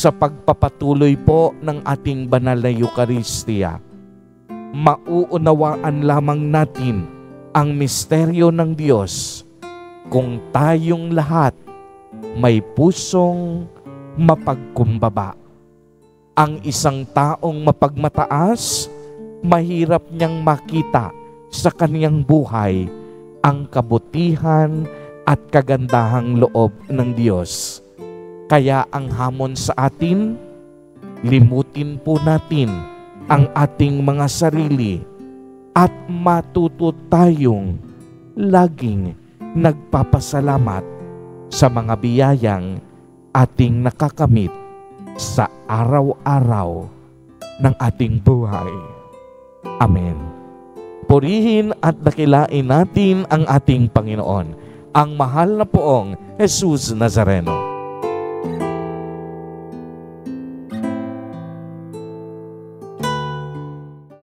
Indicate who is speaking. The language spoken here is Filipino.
Speaker 1: sa pagpapatuloy po ng ating banal na Eucharistia. Mauunawaan lamang natin ang misteryo ng Diyos kung tayong lahat may pusong mapagkumbaba. Ang isang taong mapagmataas, mahirap niyang makita sa kaniyang buhay ang kabutihan at kagandahang loob ng Diyos. Kaya ang hamon sa atin, limutin po natin ang ating mga sarili at matuto tayong laging nagpapasalamat sa mga biyayang ating nakakamit sa araw-araw ng ating buhay. Amen. Purihin at dakilain natin ang ating Panginoon, ang mahal na poong Jesus Nazareno